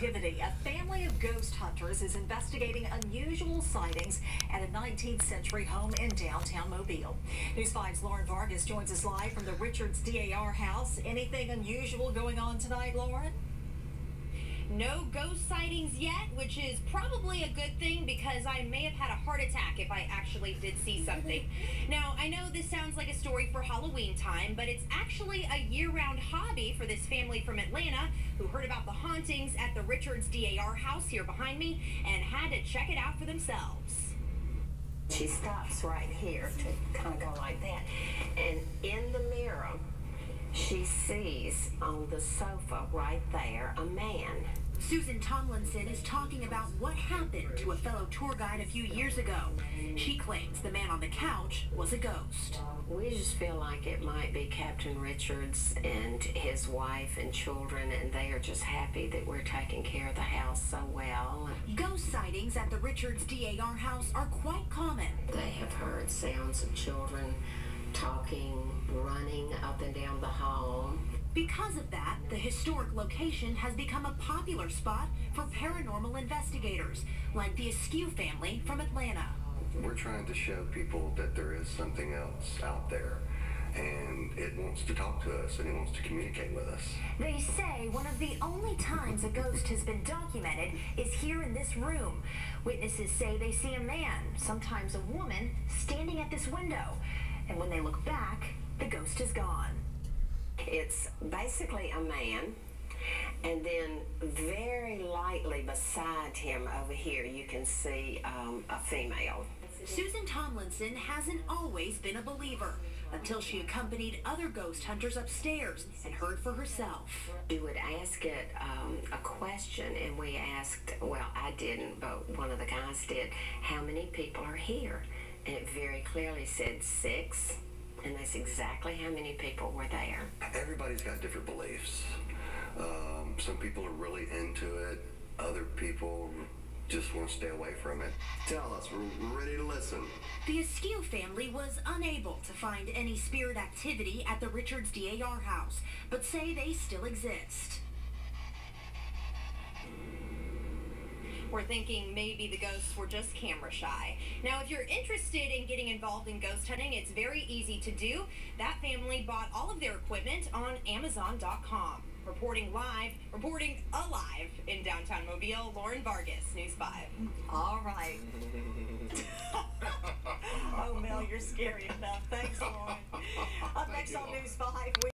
activity. A family of ghost hunters is investigating unusual sightings at a 19th century home in downtown Mobile. News 5's Lauren Vargas joins us live from the Richards DAR house. Anything unusual going on tonight, Lauren? No ghost sightings yet, which is probably a good thing because I may have had a heart attack if I actually did see something. Now, I know this sounds like a story for Halloween time, but it's actually a year-round hobby for this family from Atlanta who heard about the hauntings at the Richards DAR house here behind me and had to check it out for themselves. She stops right here to kind of go like that. And in the mirror, she sees on the sofa right there a man. Susan Tomlinson is talking about what happened to a fellow tour guide a few years ago. She claims the man on the couch was a ghost. Uh, we just feel like it might be Captain Richards and his wife and children, and they are just happy that we're taking care of the house so well. Ghost sightings at the Richards DAR house are quite common. They have heard sounds of children talking, running up and down the hall. Because of that, the historic location has become a popular spot for paranormal investigators, like the Askew family from Atlanta. We're trying to show people that there is something else out there and it wants to talk to us and it wants to communicate with us. They say one of the only times a ghost has been documented is here in this room. Witnesses say they see a man, sometimes a woman, standing at this window. And when they look back, the ghost is gone. It's basically a man, and then very lightly beside him over here, you can see um, a female. Susan Tomlinson hasn't always been a believer until she accompanied other ghost hunters upstairs and heard for herself. We would ask it um, a question, and we asked, well, I didn't, but one of the guys did, how many people are here? And it very clearly said six and that's exactly how many people were there. Everybody's got different beliefs. Um, some people are really into it. Other people just want to stay away from it. Tell us, we're ready to listen. The Askew family was unable to find any spirit activity at the Richards DAR house, but say they still exist. We're thinking maybe the ghosts were just camera shy. Now, if you're interested in getting involved in ghost hunting, it's very easy to do. That family bought all of their equipment on Amazon.com. Reporting live, reporting alive in downtown Mobile, Lauren Vargas, News 5. All right. oh, Mel, you're scary enough. Thanks, Lauren. Up next on News 5.